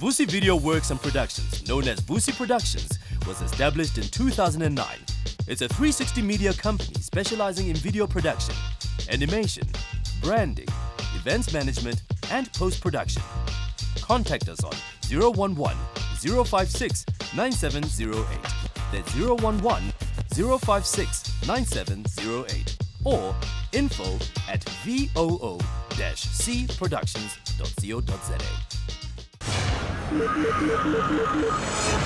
Voo-C Video Works and Productions, known as Voo-C Productions, was established in 2009. It's a 360 media company specializing in video production, animation, branding, events management, and post-production. Contact us on 011 056 9708. That's 011 056 9708 or info at voo-cproductions.co.za. Let's go.